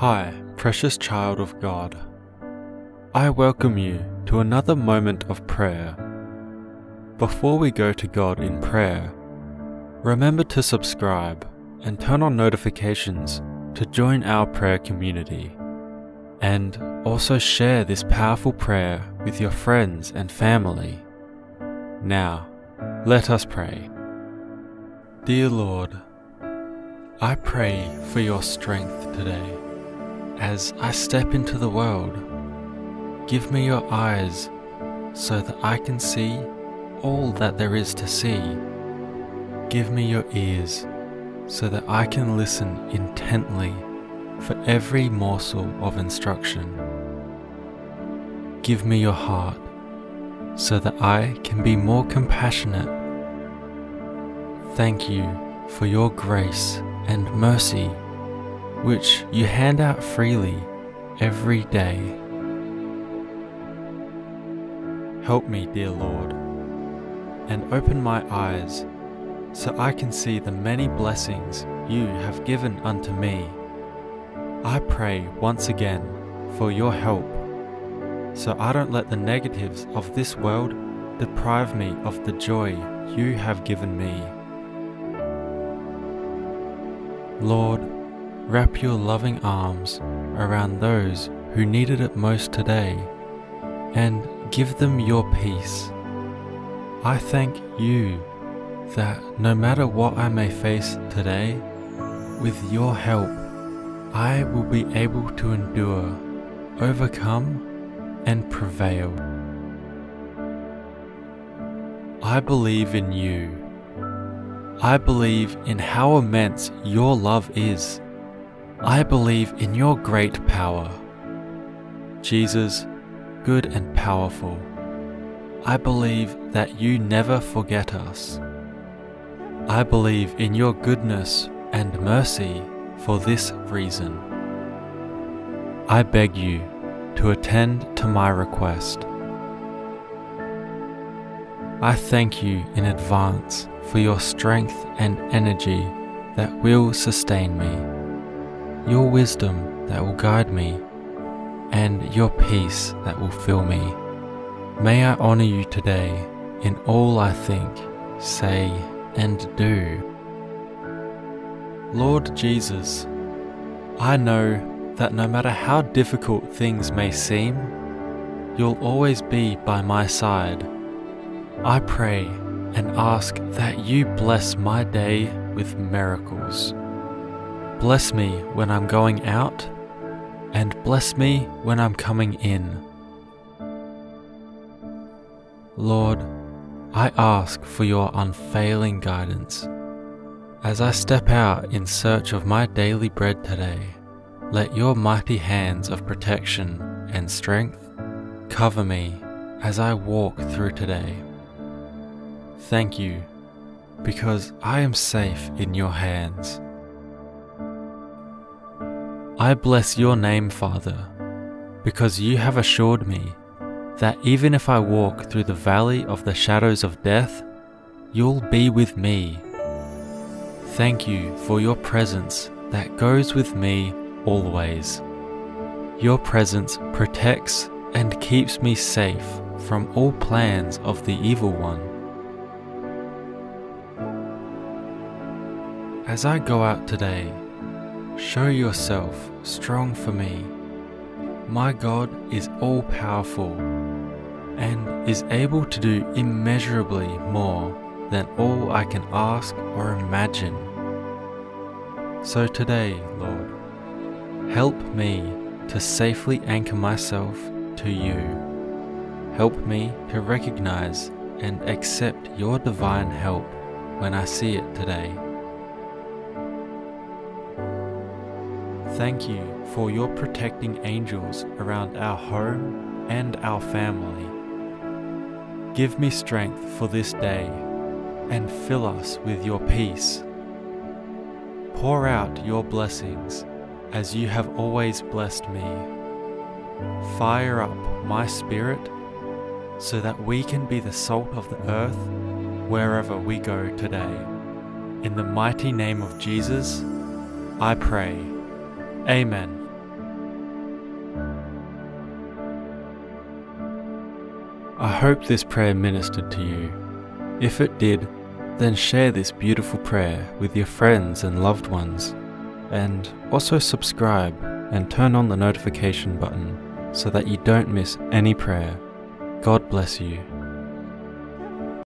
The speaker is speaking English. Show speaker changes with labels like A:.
A: Hi, precious child of God. I welcome you to another moment of prayer. Before we go to God in prayer, remember to subscribe and turn on notifications to join our prayer community. And also share this powerful prayer with your friends and family. Now, let us pray. Dear Lord, I pray for your strength today as I step into the world. Give me your eyes so that I can see all that there is to see. Give me your ears so that I can listen intently for every morsel of instruction. Give me your heart so that I can be more compassionate. Thank you for your grace and mercy, which you hand out freely every day. Help me, dear Lord, and open my eyes so I can see the many blessings you have given unto me. I pray once again for your help so I don't let the negatives of this world deprive me of the joy you have given me. Lord, wrap your loving arms around those who needed it most today and give them your peace. I thank you that no matter what I may face today, with your help, I will be able to endure, overcome, and prevail. I believe in you. I believe in how immense your love is. I believe in your great power. Jesus, good and powerful, I believe that you never forget us. I believe in your goodness and mercy for this reason. I beg you to attend to my request. I thank you in advance for your strength and energy that will sustain me, your wisdom that will guide me, and your peace that will fill me. May I honor you today in all I think, say, and do. Lord Jesus, I know that no matter how difficult things may seem, you'll always be by my side. I pray and ask that you bless my day with miracles. Bless me when I'm going out, and bless me when I'm coming in. Lord, I ask for your unfailing guidance as I step out in search of my daily bread today. Let your mighty hands of protection and strength cover me as I walk through today. Thank you, because I am safe in your hands. I bless your name, Father, because you have assured me that even if I walk through the valley of the shadows of death, you'll be with me. Thank you for your presence that goes with me always. Your presence protects and keeps me safe from all plans of the evil one. As I go out today, show yourself strong for me. My God is all powerful and is able to do immeasurably more than all I can ask or imagine. So today, Lord, Help me to safely anchor myself to you. Help me to recognize and accept your divine help when I see it today. Thank you for your protecting angels around our home and our family. Give me strength for this day and fill us with your peace. Pour out your blessings as you have always blessed me. Fire up my spirit so that we can be the salt of the earth wherever we go today. In the mighty name of Jesus, I pray. Amen. I hope this prayer ministered to you. If it did, then share this beautiful prayer with your friends and loved ones. And also subscribe and turn on the notification button so that you don't miss any prayer. God bless you.